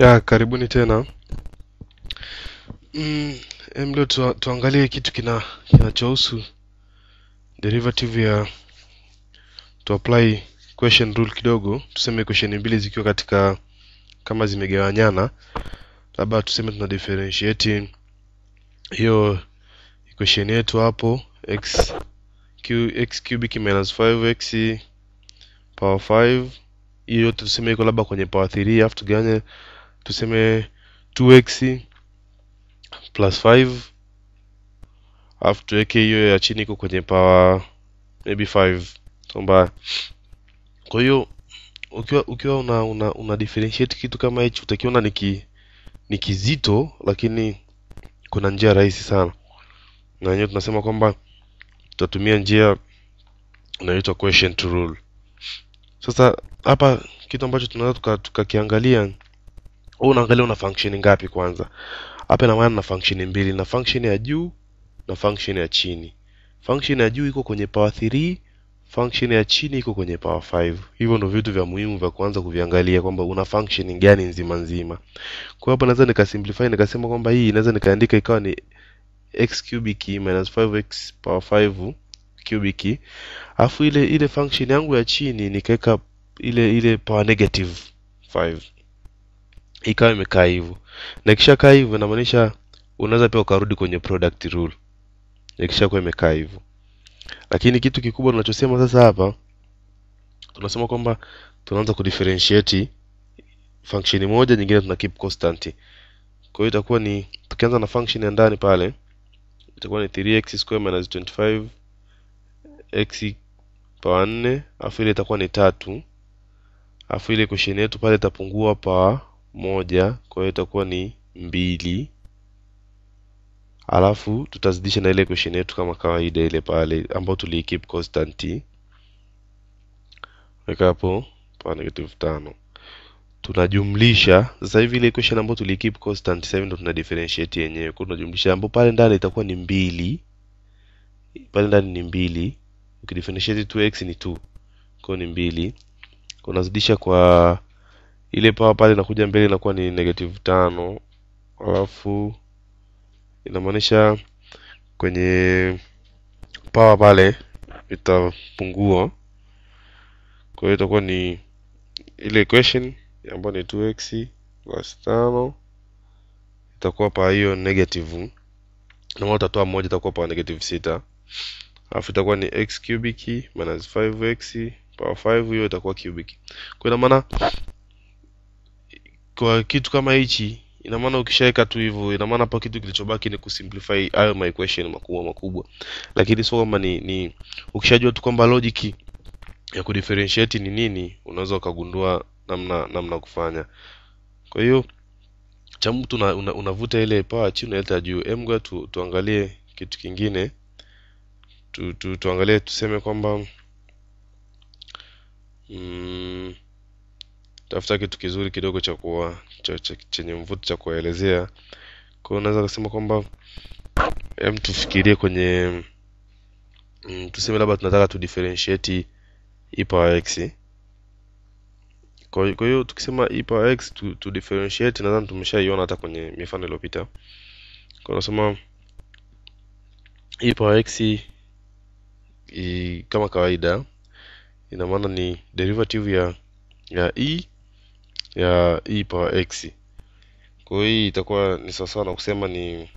Ya, karibuni tena. Mm, em leo tu, tuangalie kitu kina kinachohusu derivative ya to apply question rule kidogo. Tuseme question mbili zikiwa katika kama zimegawanyana, labda tuseme tuna differentiate hiyo equation yetu hapo x q x cubic minus 5x power 5 hiyo yote tuseme iko labda kwenye power 3 afu tugawanye tuseme 2x plus 5 alafu tuweke hiyo ya chini iko kwenye power maybe 5 kwamba kwa hiyo ukiwa ukiwa una, una, una differentiate kitu kama hichi utakiona ni ki, ni kizito lakini kuna njia rahisi sana. Na yenyewe tunasema kwamba tutatumia njia inayoitwa quotient rule. Sasa hapa kitu ambacho tunaweza tukakiangalia tuka wewe unaangalia una function ngapi kwanza? Hapa ina maana na function mbili na function ya juu na function ya chini. Function ya juu iko kwenye power 3 function ya chini iko kwenye power 5 hivyo ndio vitu vya muhimu vya kuanza kuviangalia kwamba una function gani nzima nzima. Kwa hapo naweza nikasimplify nikasema kwamba hii naweza nikaandika ikawa ni x cubic minus 5x power 5 cubic. Alafu ile ile function yangu ya chini nikaweka ile ile power negative 5 ikawa imekaa hivyo. Na ikishakaa hivyo inamaanisha unaweza pia ukarudi kwenye product rule. Ikishakuwa imekaa hivyo. Lakini kitu kikubwa tunachosema sasa hapa tunasema kwamba tunaanza kudifferentiate function moja nyingine tuna keep constant. Kwa hiyo itakuwa ni tukianza na function ya ndani pale itakuwa ni 3x square minus 25 x power 4 alafu ile itakuwa ni tatu afu ile equation yetu pale itapungua power moja kwa hiyo itakuwa ni mbili. Alafu tutazidisha na ile equation yetu kama kawaida ile pale ambayo tuliikeep constant. Weka hapo power negative tano. Tunajumlisha sasa hivi ile equation ambayo tuliikeep constant sasa hivi ndo tuna differentiate yenyewe. Kwa tunajumlisha ambapo pale ndani itakuwa ni mbili. Pale ndani ni mbili. Ukidifferentiate 2x ni 2 kwa ni mbili. Unazidisha kwa ile power pale inakuja mbele inakuwa ni negative tano alafu inamaanisha kwenye power pale itapungua. Kwa hiyo itakuwa ni ile equation ambayo ni 2x plus 5 itakuwa pa hiyo negative. Na utatoa moja itakuwa pa negative sita. Alafu itakuwa ni x cubic minus 5x power 5 hiyo itakuwa cubic. Kwa ina maana kwa kitu kama hichi ina maana ukishaweka tu hivyo ina maana hapo kitu kilichobaki ni kusimplify hayo ma equation makubwa makubwa. Lakini sio kwamba ni, ni ukishajua tu kwamba logic ya kudifferentiate ni nini unaweza ukagundua namna namna kufanya. Kwa hiyo cha mtu una, una, unavuta ile power chini unaleta juu. Emga tu, tuangalie kitu kingine. Tu, tu, tuangalie tuseme kwamba mm, tafuta kitu kizuri kidogo cha kuwa chenye mvuto cha kuwaelezea. kwa hiyo unaweza kusema kwamba em tufikirie kwenye mm, tuseme labda tunataka tu differentiate e power x kwa hiyo tukisema e power x tu, tu differentiate nadhani tumeshaiona hata kwenye mifano iliyopita kwa nasema e power x i, kama kawaida ina maana ni derivative ya ya e ya e power x. Kwa hii itakuwa ni sawasawa na kusema ni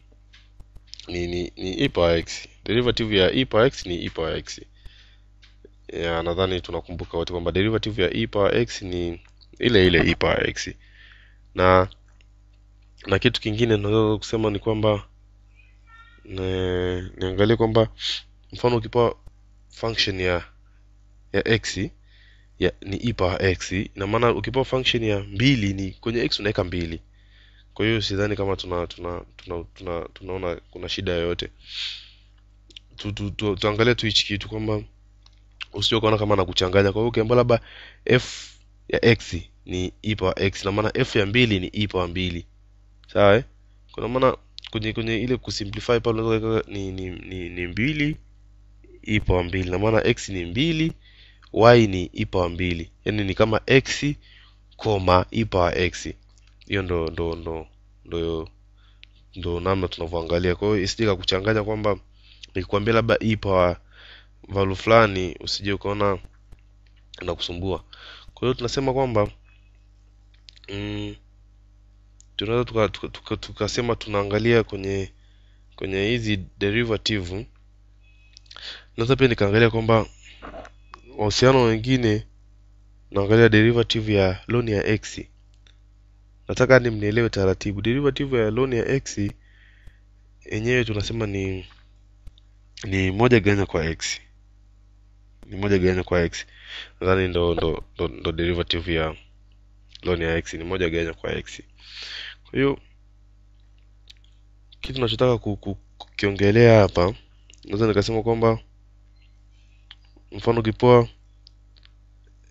ni ni, ni e power x. Derivative ya e power x ni e power x. Ya nadhani tunakumbuka wote kwamba derivative ya e power x ni ile ile e power x. Na na kitu kingine naweza kusema ni kwamba niangalie kwamba mfano ukipewa function ya ya x ya ni e power x. Ina maana ukipewa function ya mbili ni kwenye x unaweka mbili. Kwa hiyo sidhani kama tuna tuna tuna, tuna tunaona kuna shida yoyote. Tu, tu, tu, tuangalie tu hichi kitu kwamba usije ukaona kama nakuchanganya. Kwa hiyo ukiambia labda f ya x ni e power x na maana f ya mbili ni e power mbili. Sawa eh? Kwa maana kwenye kwenye ile kusimplify pale ni, ni ni ni mbili e power mbili. Na maana x ni mbili y ni e power mbili. Yani ni kama x koma e power x. Hiyo ndo ndo ndo ndo ndo namna tunavyoangalia. Kwa hiyo isije kukuchanganya kwamba nikikwambia labda e power value fulani usije ukaona na kusumbua kwa hiyo tunasema kwamba mm, tunaweza tukasema tuka, tuka, tuka, tunaangalia kwenye kwenye hizi derivative. Naweza pia nikaangalia kwamba wahusiano wengine naangalia derivative ya loan ya x. Nataka ni mnielewe taratibu. Derivative ya loan ya x yenyewe tunasema ni ni moja ganya kwa x. Ni moja ganya kwa x. Nadhani ndo, ndo, ndo, ndo derivative ya loan ya x ni moja ganya kwa x. Kwa hiyo kitu nachotaka kukiongelea hapa naweza nikasema kwamba mfano ukipoa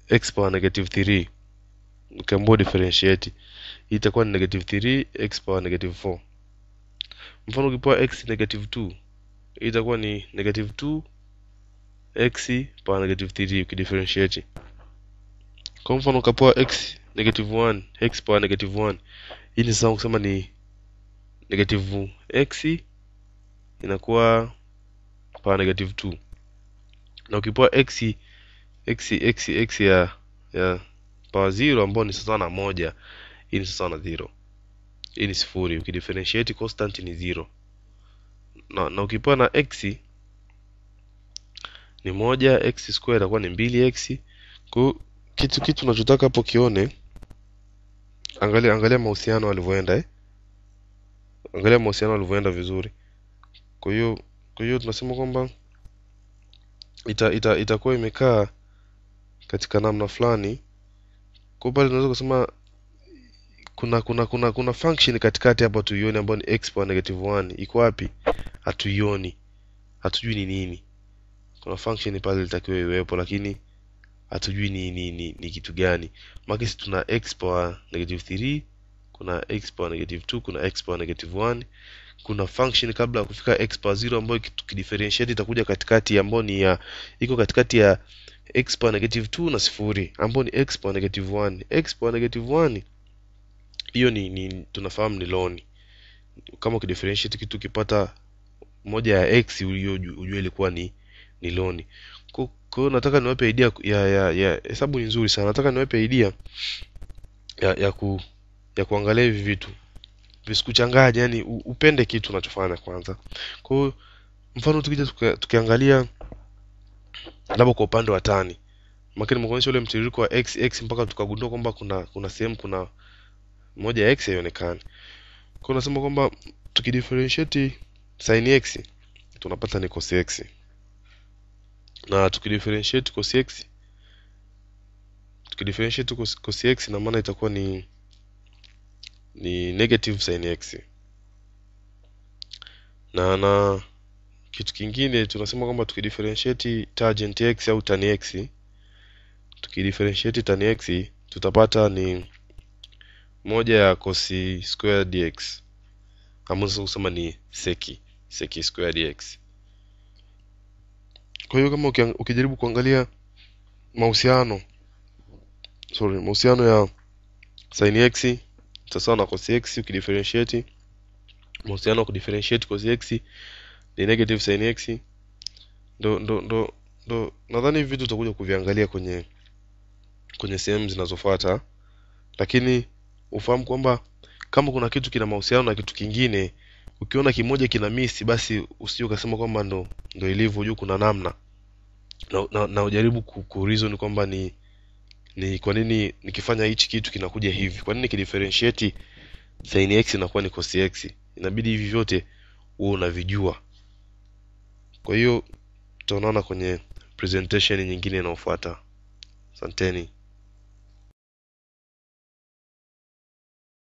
x power negative 3 ukiambua differentiate itakuwa ni negative 3 x power negative 4 mfano ukipoa x negative 2 hii itakuwa ni negative 2 x power negative 3 ukidifferentiate. Kwa mfano ukapoa x negative 1 x power negative 1 hii ni sawa kusema ni negative x inakuwa power negative 2 na ukipewa x x x x ya ya power 0 ambayo ni sawa na moja hii ni sawa na 0 hii ni sifuri ukidifferentiate constant ni 0 na, na ukipoa na x ni moja x square itakuwa ni mbili x. Kwa kitu kitu unachotaka hapo kione angalia angalia mahusiano alivyoenda eh? angalia mahusiano alivyoenda vizuri. Kwa hiyo kwa hiyo tunasema kwamba ita, ita, itakuwa imekaa katika namna fulani. Kwa pale tunaweza kusema kuna kuna kuna kuna function katikati hapa tuione ambayo ni x power negative 1 iko wapi? Hatuioni. Hatujui ni nini. Kuna function pale ilitakiwa iwepo lakini hatujui ni, ni, ni, ni kitu gani. Makisi tuna x power negative 3 kuna x power negative 2 kuna x power negative 1 kuna function kabla ya kufika x power 0 ambayo kidifferentiate itakuja katikati ambayo ni ya iko katikati ya x power negative 2 na sifuri ambayo ni x power negative 1 x power negative 1 hiyo ni, ni tunafahamu ni loni kama ukidifferentiate kitu kipata moja ya x ujue ilikuwa ni ni loni kwa hiyo nataka niwape idea ya ya ya hesabu ni nzuri sana. Nataka niwape idea ya ya ku ya kuangalia hivi vitu visikuchanganye yani upende kitu unachofanya kwanza. Kwa hiyo mfano tukija tukiangalia labda kwa upande wa tani. Makini nimekuonyesha ule mtiririko wa x x mpaka tukagundua kwamba kuna kuna sehemu kuna moja x haionekani. Kwa nasema kwamba tukidifferentiate sin x tunapata ni cos x. Na tukidifferentiate cos x tukidifferentiate cos x na maana itakuwa ni ni negative sin x. Na na kitu kingine tunasema kwamba tukidifferentiate tangent x au tan x tukidifferentiate tan x tutapata ni moja ya cos square dx. Ambazo kusema ni seki seki square dx. Kwa hiyo kama ukijaribu kuangalia mahusiano sorry mahusiano ya sin x sawa na cos x ukidifferentiate mahusiano wa kudifferentiate cos x ni negative sin x. Ndo ndo ndo ndo nadhani hivi vitu tutakuja kuviangalia kwenye kwenye sehemu zinazofuata. Lakini ufahamu kwamba kama kuna kitu kina mahusiano na kitu kingine ukiona kimoja kina misi basi usije ukasema kwamba ndo ndo ilivyo juu kuna namna. Na, na, na ujaribu ku reason kwamba ni ni kwa nini nikifanya hichi kitu kinakuja hivi? Kwa nini kidifferentiate sin x inakuwa ni cos x? Inabidi hivi vyote huo unavijua. Kwa hiyo tutaonana kwenye presentation nyingine inayofuata. Asanteni